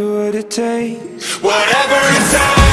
do what it takes. Whatever it takes